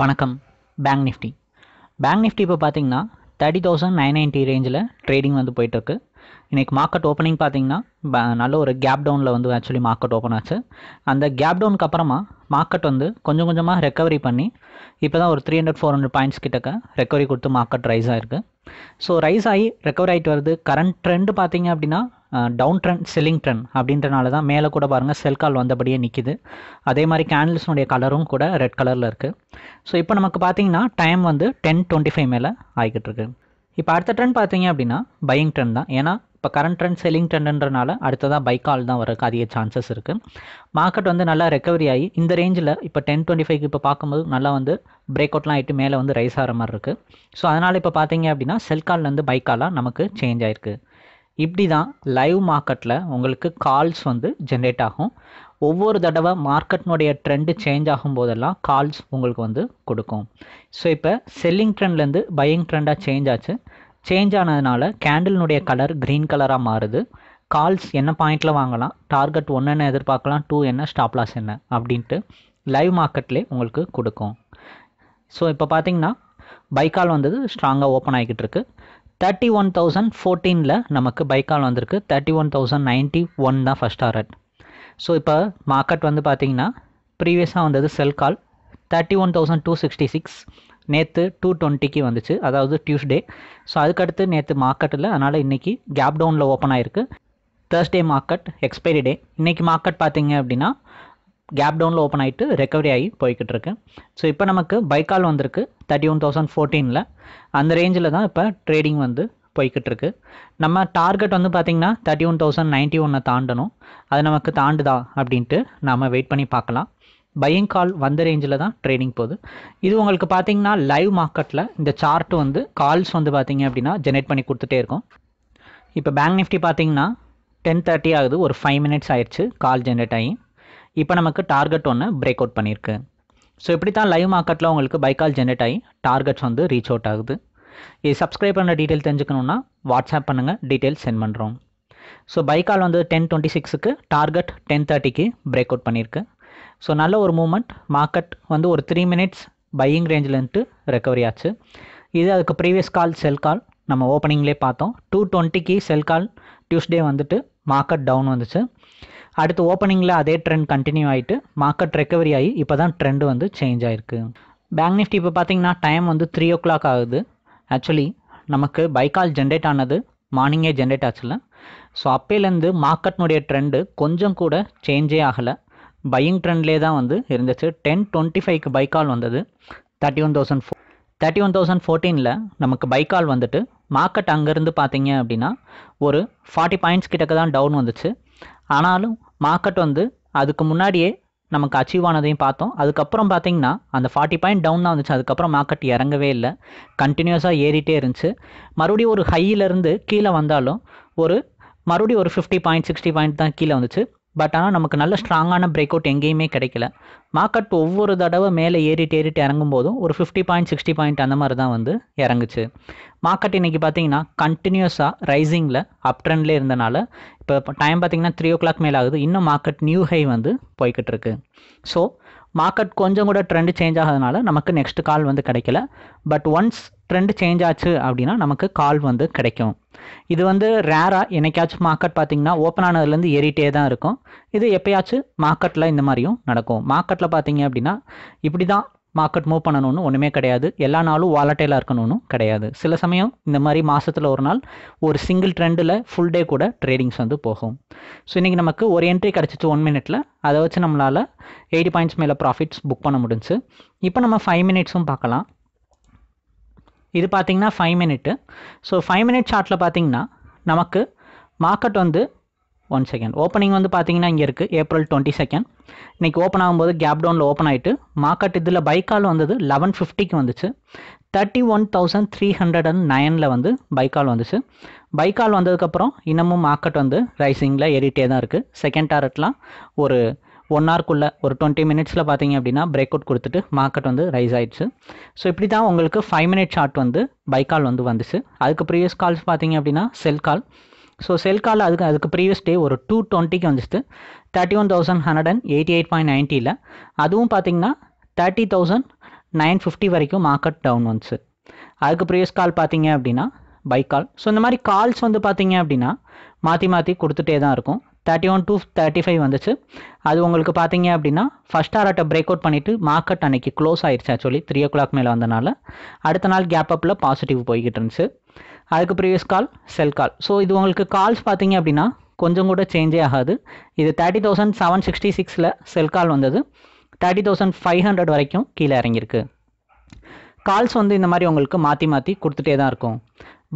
வணக்கம். Bank Nifty bank Nifty இப்போ பார்த்தீங்கன்னா தேர்ட்டி தௌசண்ட் நைன் நைன்ட்டி ரேஞ்சில் ட்ரேடிங் வந்து போயிட்டுருக்கு. இன்றைக்கி மார்க்கெட் ஓப்பனிங் பார்த்தீங்கன்னா நல்ல ஒரு கேப் டவுனில் வந்து ஆக்சுவலி மார்க்கெட் ஓப்பன் ஆச்சு. அந்த கேப் டவுனுக்கு அப்புறமா மார்க்கெட் வந்து கொஞ்சம் கொஞ்சமாக ரெக்கவரி பண்ணி இப்போ தான் ஒரு three hundred four hundred points கிட்டக்க ரெக்கவரி கொடுத்து மார்க்கெட் ரைஸ் ஆகிருக்கு ஸோ ரைஸ் ஆகி ரெக்கவர் ஆகிட்டு வருது. கரண்ட் ட்ரெண்டு பார்த்தீங்க அப்படின்னா டவுன் ட்ரெண்ட் செல்லிங் ட்ரெண்ட் அப்படின்றனால தான் மேலே கூட பாருங்கள் செல் கால் வந்தபடியே நிற்கிது அதே மாதிரி கேண்டில்ஸ்னுடைய கலரும் கூட ரெட் கலரில் இருக்குது ஸோ இப்போ நமக்கு பார்த்தீங்கன்னா டைம் வந்து டென் டுவெண்ட்டி ஃபைவ் மேலே ஆகிக்கிட்டு இருக்கு. இப்போ அடுத்த ட்ரெண்ட் பார்த்தீங்க அப்படின்னா பையிங் ட்ரெண்ட் தான். ஏன்னா இப்போ கரண்ட் ட்ரெண்ட் செல்லிங் ட்ரெண்டுன்றனால அடுத்ததாக பை கால் தான் வரக்கு அதிக சான்சஸ் இருக்குது மார்க்கெட் வந்து நல்லா ரெக்கவரி ஆகி இந்த ரேஞ்சில் இப்போ டென் டுவெண்ட்டி ஃபைவ்க்கு இப்போ பார்க்கும்போது நல்லா வந்து பிரேக் அவுட்லாம் ஆகிட்டு மேலே வந்து ரைஸ் ஆகிற மாதிரி இருக்குது ஸோ அதனால் இப்போ பார்த்தீங்க அப்படின்னா செல் கால்லேருந்து பை காலாக நமக்கு சேஞ்ச் ஆயிருக்கு. இப்படி தான் லைவ் மார்க்கெட்டில் உங்களுக்கு கால்ஸ் வந்து ஜென்ரேட் ஆகும். ஒவ்வொரு தடவை மார்க்கெட்னுடைய ட்ரெண்டு சேஞ்ச் ஆகும் போதெல்லாம் கால்ஸ் உங்களுக்கு வந்து கொடுக்கும். ஸோ இப்போ செல்லிங் ட்ரெண்ட்லேருந்து பையிங் ட்ரெண்டாக சேஞ்ச் ஆச்சு. சேஞ்ச் ஆனதுனால கேண்டில்னுடைய கலர் க்ரீன் கலராக மாறுது. கால்ஸ் என்ன பாயிண்டில் வாங்கலாம்? டார்கெட் ஒன்று என்ன எதிர்பார்க்கலாம்? டூ என்ன? ஸ்டாப்லாஸ் என்ன? அப்படின்ட்டு லைவ் மார்க்கெட்லேயே உங்களுக்கு கொடுக்கும். ஸோ இப்போ பார்த்தீங்கன்னா பைக்கால் வந்தது ஸ்ட்ராங்காக ஓப்பன் ஆகிக்கிட்டு இருக்குது தேர்ட்டி ஒன் தௌசண்ட் ஃபோர்டீனில் நமக்கு பைக்கால் வந்திருக்கு. Thirty one thousand ninety one தான் ஃபஸ்ட் டாரட் ஸோ இப்போ மார்க்கெட் வந்து பார்த்தீங்கன்னா ப்ரீவியஸாக வந்தது sell call thirty one thousand two sixty six நேற்று டூ டுவெண்ட்டிக்கு வந்துச்சு. அதாவது டியூஸ்டே ஸோ அதுக்கடுத்து நேற்று மார்க்கெட்டில் அதனால் இன்றைக்கி கேப் டவுனில் ஓப்பன் ஆயிருக்கு. தேர்ஸ்டே மார்க்கெட் எக்ஸ்பைரி டே இன்றைக்கி மார்க்கெட் பார்த்தீங்க அப்படின்னா கேப் டவுனில் ஓப்பன் ஆகிட்டு ரெக்கவரி ஆகி போய்கிட்டு இருக்கு ஸோ இப்போ நமக்கு பைக்கால் வந்திருக்கு தேர்ட்டி ஒன் தௌசண்ட் ஃபோர்டீனில் அந்த ரேஞ்சில் தான் இப்போ ட்ரேடிங் வந்து போய்கிட்டு இருக்கு நம்ம டார்கெட் வந்து பார்த்திங்கன்னா தேர்ட்டி ஒன் தௌசண்ட் நைன்ட்டி ஒன்னை தாண்டணும். அது நமக்கு தாண்டுதா அப்படின்ட்டு நாம் வெயிட் பண்ணி பார்க்கலாம். பையிங் கால் வந்த ரேஞ்சில் தான் ட்ரேடிங் போகுது. இது உங்களுக்கு பார்த்தீங்கன்னா லைவ் மார்க்கெட்டில் இந்த சார்ட் வந்து கால்ஸ் வந்து பார்த்தீங்க அப்படின்னா ஜெனரேட் பண்ணி கொடுத்துட்டே இருக்கும். இப்போ பேங்க் நிஃப்டி பார்த்தீங்கன்னா டென் தேர்ட்டி ஆகுது ஒரு ஃபைவ் மினிட்ஸ் ஆயிடுச்சு கால் ஜென்ரேட் ஆகி. இப்போ நமக்கு டார்கெட் ஒன்று பிரேக் அவுட் பண்ணியிருக்கு ஸோ இப்படி தான் லைவ் மார்க்கெட்டில் உங்களுக்கு பைக்கால் ஜென்ரேட் ஆகி டார்கெட்ஸ் வந்து ரீச் அவுட் ஆகுது. இது சப்ஸ்கிரைப் பண்ணுற டீட்டெயில் தெரிஞ்சுக்கணுன்னா வாட்ஸ்அப் பண்ணுங்கள் டீட்டெயில் சென்ட் பண்ணுறோம் ஸோ பைக்கால் வந்து டென் டுவெண்ட்டி சிக்ஸுக்கு டார்கெட் டென் தேர்ட்டிக்கு பிரேக் அவுட் பண்ணியிருக்கு ஸோ நல்ல ஒரு மூமெண்ட் மார்க்கெட் வந்து ஒரு த்ரீ மினிட்ஸ் பையிங் ரேஞ்சிலேருந்து ரெக்கவரி ஆச்சு. இது அதுக்கு ப்ரீவியஸ் கால் செல் கால் நம்ம ஓப்பனிங்லேயே பார்த்தோம். டூ டுவெண்ட்டிக்கு செல் கால் டியூஸ்டே வந்துட்டு மார்க்கெட் டவுன் வந்துச்சு. அடுத்து ஓப்பனிங்கில் அதே ட்ரெண்ட் கண்டினியூ ஆகிட்டு மார்க்கெட் ரெக்கவரி ஆகி இப்போ தான் ட்ரெண்டு வந்து சேஞ்ச் ஆயிருக்கு. பேங்க் நிஃப்டி இப்போ பார்த்தீங்கன்னா டைம் வந்து த்ரீ ஓ கிளாக் ஆகுது. ஆக்சுவலி நமக்கு பைக்கால் ஜென்ரேட் ஆனது மார்னிங்கே ஜென்ரேட் ஆச்சுல ஸோ அப்போலேருந்து மார்க்கெட்னுடைய ட்ரெண்டு கொஞ்சம் கூட சேஞ்சே ஆகலை. பையிங் ட்ரெண்ட்லே தான் வந்து இருந்துச்சு. டென் டுவெண்ட்டி ஃபைவ்க்கு பைக்கால் வந்தது. Thirty one thousand four thirty one thousand ஃபோர்டீனில் நமக்கு பைக்கால் வந்துட்டு மார்க்கெட் அங்கேருந்து பார்த்தீங்க அப்படின்னா ஒரு ஃபார்ட்டி பாயிண்ட்ஸ் கிட்டக்க தான் டவுன் வந்துச்சு. ஆனாலும் மார்க்கெட் வந்து அதுக்கு முன்னாடியே நமக்கு அச்சீவ் ஆனதையும் பார்த்தோம். அதுக்கப்புறம் பார்த்தீங்கன்னா அந்த ஃபார்ட்டி பாயிண்ட் டவுன் தான் வந்துச்சு. அதுக்கப்புறம் மார்க்கெட் இறங்கவே இல்லை. கண்டினியூஸாக ஏறிட்டே இருந்துச்சு. மறுபடியும் ஒரு ஹையிலேருந்து கீழே வந்தாலும் ஒரு மறுபடியும் ஒரு ஃபிஃப்டி பாயிண்ட் சிக்ஸ்டி பாயிண்ட் தான் கீழே வந்துச்சு. பட் ஆனால் நமக்கு நல்ல ஸ்ட்ராங்கான பிரேக் அவுட் எங்கேயுமே கிடைக்கல. மார்க்கெட் ஒவ்வொரு தடவை மேலே ஏறிட்டு ஏறிட்டு இறங்கும் போதும் ஒரு ஃபிஃப்டி பாயிண்ட் சிக்ஸ்டி பாயிண்ட் அந்த மாதிரி தான் வந்து இறங்குச்சு. மார்க்கெட் இன்றைக்கி பார்த்தீங்கன்னா கண்டினியூஸாக ரைசிங்கில் அப் ட்ரெண்ட்லேயே இருந்தனால இப்போ டைம் பார்த்தீங்கன்னா த்ரீ ஓ கிளாக் மேலே ஆகுது. இன்னும் மார்க்கெட் நியூ ஹை வந்து போய்கிட்டு இருக்கு. ஸோ மார்க்கெட் கொஞ்சம் கூட ட்ரெண்டு சேஞ்ச் ஆகிறதுனால நமக்கு நெக்ஸ்ட் கால் வந்து கிடைக்கல. பட் ஒன்ஸ் ட்ரெண்டு சேஞ்ச் ஆச்சு அப்படின்னா நமக்கு கால் வந்து கிடைக்கும். இது வந்து ரேராக என்னைக்காச்சும் மார்க்கெட் பார்த்தீங்கன்னா ஓப்பன் ஆனதுலேருந்து ஏறிட்டே தான் இருக்கும். இது எப்போயாச்சும் மார்க்கெட்டில் இந்த மாதிரியும் நடக்கும். மார்க்கெட்டில் பார்த்தீங்க அப்படின்னா இப்படி தான் மார்க்கெட் மூவ் பண்ணணும்னு ஒன்றுமே கிடையாது. எல்லா நாளும் வாலட்டைலாக இருக்கணும்னு கிடையாது. சில சமயம் இந்த மாதிரி மாதத்தில் ஒரு நாள் ஒரு சிங்கிள் ட்ரெண்டில் ஃபுல் டே கூட ட்ரேடிங்ஸ் வந்து போகும். ஸோ இன்றைக்கி நமக்கு ஒரு என்ட்ரி கிடச்சிச்சு ஒன் மினிட்டில் அதை வச்சு நம்மளால் எயிட்டி பாயிண்ட்ஸ் மேலே ப்ராஃபிட்ஸ் புக் பண்ண முடிஞ்சுச்சு. இப்போ நம்ம ஃபைவ் மினிட்ஸும் பார்க்கலாம். இது பார்த்தீங்கன்னா five minute so five minute சார்ட்டில் பார்த்தீங்கன்னா நமக்கு மார்க்கெட் வந்து ஒன் செகண்ட் ஓப்பனிங் வந்து பார்த்தீங்கன்னா இங்கே இருக்குது ஏப்ரல் டுவெண்ட்டி செகண்ட் இன்றைக்கி ஓப்பன் ஆகும்போது கேப் டவுனில் ஓப்பன் ஆகிட்டு மார்க்கெட் இதில் பைக்கால் வந்தது லெவன் ஃபிஃப்டிக்கு வந்துச்சு. Thirty one thousand three hundred and நைனில் வந்து பைக்கால் வந்துச்சு. பைக்கால் வந்ததுக்கப்புறம் இன்னமும் மார்க்கெட் வந்து ரைசிங்கில் ஏறிட்டே தான் இருக்குது செகண்ட் டாரட்லாம் ஒரு ஒன் ஹவர்க்குள்ளே ஒரு டுவெண்ட்டி மினிட்ஸில் பார்த்தீங்க அப்படின்னா பிரேக் அவுட் கொடுத்துட்டு மார்க்கெட் வந்து ரைஸ் ஆயிடுச்சு. ஸோ இப்படி தான் உங்களுக்கு ஃபைவ் மினிட் ஷார்ட் வந்து பை கால் வந்து வந்துச்சு. அதுக்கு ப்ரீவியஸ் கால்ஸ் பார்த்தீங்க அப்படின்னா செல் கால் ஸோ செல் கால் அதுக்கு அதுக்கு ப்ரீவியஸ் டே ஒரு டூ டுவெண்ட்டிக்கு வந்துச்சு. Thirty one thousand hundred and eighty eight point நைன்ட்டியில் அதுவும் பார்த்தீங்கன்னா தேர்ட்டி தௌசண்ட் நைன் ஃபிஃப்டி வரைக்கும் மார்க்கெட் டவுன் வந்துச்சு. அதுக்கு ப்ரீவியஸ் கால் பார்த்தீங்க அப்படின்னா பை கால் ஸோ இந்த மாதிரி கால்ஸ் வந்து பார்த்தீங்க அப்படின்னா மாற்றி மாற்றி கொடுத்துட்டே தான் இருக்கும். Thirty one to thirty five வந்துச்சு. அது உங்களுக்கு பார்த்தீங்க அப்படின்னா ஃபஸ்ட் ஆர்ட்டை பிரேக் அவுட் பண்ணிவிட்டு மார்க்கெட் அன்றைக்கி க்ளோஸ் ஆயிடுச்சு ஆக்சுவலி த்ரீ ஓ கிளாக் மேலே வந்தனால. அடுத்த நாள் கேப் அப்பில் பாசிட்டிவ் போய்கிட்டு இருந்துச்சு. அதுக்கு ப்ரீவியஸ் கால் செல் கால் ஸோ இது உங்களுக்கு கால்ஸ் பார்த்தீங்க அப்படின்னா கொஞ்சம் கூட சேஞ்சே ஆகாது. இது தேர்ட்டி தௌசண்ட் செவன் சிக்ஸ்டி சிக்ஸில் செல் கால் வந்தது. தேர்ட்டி தௌசண்ட் ஃபைவ் ஹண்ட்ரட் வரைக்கும் கீழே இறங்கியிருக்கு. கால்ஸ் வந்து இந்த மாதிரி உங்களுக்கு மாற்றி மாற்றி கொடுத்துட்டே தான் இருக்கும்.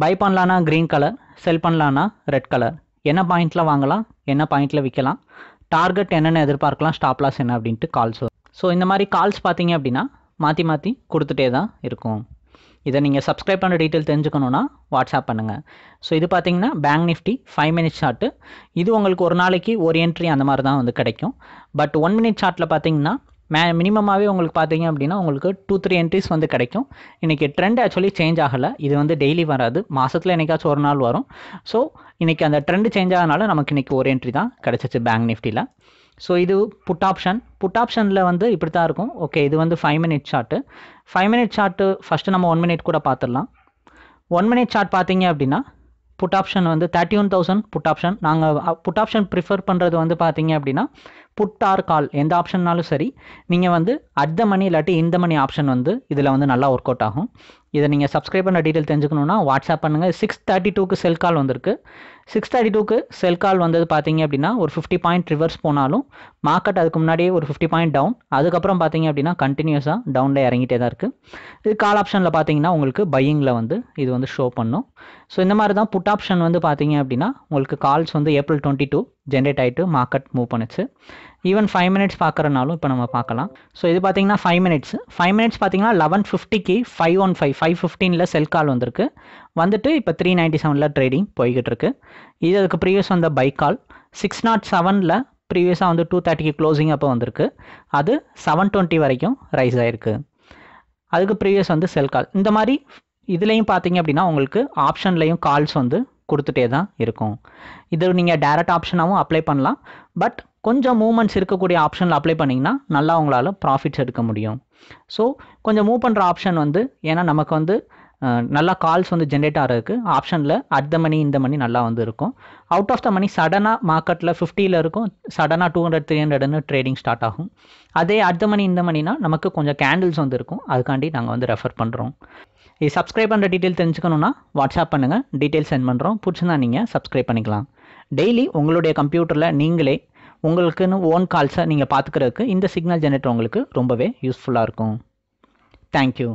பை பண்ணலான்னா க்ரீன் கலர் செல் பண்ணலான்னா ரெட் கலர் என்ன பாயிண்டில் வாங்கலாம்? என்ன பாயிண்டில் விற்கலாம் டார்கெட் என்னென்ன எதிர்பார்க்கலாம்? ஸ்டாப் லாஸ் என்ன அப்படின்ட்டு கால்ஸ் வரும். ஸோ இந்த மாதிரி கால்ஸ் பார்த்தீங்க அப்படின்னா மாற்றி மாற்றி கொடுத்துட்டே தான் இருக்கும். இதை நீங்கள் சப்ஸ்கிரைப் பண்ணுற டீட்டெயில் தெரிஞ்சுக்கணுன்னா வாட்ஸ்அப் பண்ணுங்கள் ஸோ இது பார்த்தீங்கன்னா bank Nifty five minutes chart இது உங்களுக்கு ஒரு நாளைக்கு ஒரு என்ட்ரி அந்த மாதிரி தான் வந்து கிடைக்கும். பட் ஒன் மினிட் சார்ட்டில் பார்த்தீங்கன்னா மே மினிமமாகவே உங்களுக்கு பார்த்தீங்க அப்படின்னா உங்களுக்கு டூ த்ரீ என்ட்ரிஸ் வந்து கிடைக்கும். இன்றைக்கி ட்ரெண்ட் ஆக்சுவலி சேஞ்ச் ஆகலை. இது வந்து டெய்லி வராது. மாதத்தில் என்னைக்காச்சும் ஒரு நாள் வரும். ஸோ இன்றைக்கி அந்த ட்ரெண்ட் சேஞ்ச் ஆகனால நமக்கு இன்றைக்கி ஒரு என்ட்ரி தான் கிடச்சிச்சு பேங்க் நிஃப்டியில் ஸோ இது புட் ஆப்ஷன் புட் ஆப்ஷனில் வந்து இப்படி தான் இருக்கும். ஓகே இது வந்து five minute chart five minute chart first நம்ம ஒன் மினிட் கூட பார்த்துடலாம். ஒன் மினிட் சார்ட் பார்த்தீங்க அப்படின்னா புட் ஆப்ஷன் வந்து thirty one thousand put option நாங்கள் புட் ஆப்ஷன் ப்ரிஃபர் பண்ணுறது வந்து பார்த்தீங்க அப்படின்னா புட் ஆர் கால் எந்த ஆப்ஷன்னாலும் சரி நீங்கள் வந்து அட் த மணி இல்லாட்டி இந்த மணி ஆப்ஷன் வந்து இதில் வந்து நல்லா ஒர்க் அவுட் ஆகும். இதை நீங்கள் சப்ஸ்கிரைப் பண்ண டீட்டெயில் தெரிஞ்சுக்கணுன்னா வாட்ஸ்அப் பண்ணுங்கள் சிக்ஸ் தேர்ட்டி டூக்கு செல் கால் வந்திருக்கு. சிக்ஸ் தேர்ட்டி டூக்கு செல் கால் வந்தது பார்த்தீங்க அப்படின்னா ஒரு ஃபிஃப்டி பாயிண்ட் ரிவர்ஸ் போனாலும் மார்க்கெட் அதுக்கு முன்னாடியே ஒரு ஃபிஃப்டி பாயிண்ட் டவுன் அதுக்கப்புறம் பார்த்தீங்க அப்படின்னா கண்டினியூஸாக டவுனில் இறங்கிட்டே தான் இருக்குது இது கால் ஆப்ஷனில் பார்த்தீங்கன்னா உங்களுக்கு பையிங்கில் வந்து இது வந்து ஷோ பண்ணும். ஸோ இந்த மாதிரி தான் புட் ஆப்ஷன் வந்து பார்த்தீங்க அப்படின்னா உங்களுக்கு கால்ஸ் வந்து ஏப்ரல் டுவெண்ட்டி டூ ஜென்ரேட் ஆகிட்டு மார்க்கெட் மூவ் பண்ணுச்சு. ஈவன் ஃபைவ் மினிட்ஸ் பார்க்குறனாலும் இப்போ நம்ம பார்க்கலாம் ஸோ இது பார்த்தீங்கன்னா ஃபைவ் மினிட்ஸ் ஃபைவ் மினிட்ஸ் பார்த்தீங்கன்னா லெவன் ஃபிஃப்டிக்கு ஃபைவ் ஒன் ஃபைவ் ஃபைவ் ஃபிஃப்டீனில் செல் கால் வந்திருக்கு. வந்துட்டு இப்போ த்ரீ நைன்ட்டி செவனில் ட்ரேடிங் போய்கிட்டு இருக்கு இது அதுக்கு ப்ரீவியஸ் வந்த பை கால் சிக்ஸ் நாட் செவனில் ப்ரீவியஸாக வந்து டூ தேர்ட்டிக்கு க்ளோசிங் அப்போ வந்திருக்கு. அது செவன் டுவெண்ட்டி வரைக்கும் ரைஸ் ஆகிருக்கு அதுக்கு ப்ரீவியஸ் வந்து செல் கால் இந்த மாதிரி இதுலேயும் பார்த்தீங்க அப்படின்னா உங்களுக்கு ஆப்ஷன்லேயும் கால்ஸ் வந்து கொடுத்துட்டே தான் இருக்கும். இது நீங்கள் டேரக்ட் ஆப்ஷனாகவும் அப்ளை பண்ணலாம். பட் கொஞ்சம் மூமெண்ட்ஸ் இருக்கக்கூடிய ஆப்ஷனில் அப்ளை பண்ணிங்கன்னா நல்லா உங்களால் ப்ராஃபிட்ஸ் எடுக்க முடியும். ஸோ கொஞ்சம் மூவ் பண்ணுற ஆப்ஷன் வந்து ஏன்னா நமக்கு வந்து நல்லா கால்ஸ் வந்து ஜென்ரேட் ஆகிறதுக்கு ஆப்ஷனில் அட் த மணி இந்த மணி நல்லா வந்து இருக்கும். அவுட் ஆஃப் த மணி சடனாக மார்க்கெட்டில் ஃபிஃப்டியில் இருக்கும். சடனாக டூ ஹண்ட்ரட் த்ரீ ஹண்ட்ரட்னு ட்ரேடிங் ஸ்டார்ட் ஆகும். அதே அட் த மணி இந்த மணினா நமக்கு கொஞ்சம் கேண்டில்ஸ் வந்து இருக்கும். அதுக்காண்டி நாங்கள் வந்து ரெஃபர் பண்ணுறோம் இது சப்ஸ்கிரைப் பண்ணுற டீட்டெயில் தெரிஞ்சுக்கணுன்னா வாட்ஸ்அப் பண்ணுங்கள் டீட்டெயில் சென்ட் பண்ணுறோம் பிடிச்சிருந்தா நீங்கள் சப்ஸ்கிரைப் பண்ணிக்கலாம். டெய்லி உங்களுடைய கம்ப்யூட்டரில் நீங்களே உங்களுக்குன்னு ஓன் கால்ஸை நீங்கள் பார்த்துக்கிறதுக்கு இந்த சிக்னல் ஜெனரேட்டர் உங்களுக்கு ரொம்பவே யூஸ்ஃபுல்லாக இருக்கும். தேங்க்யூ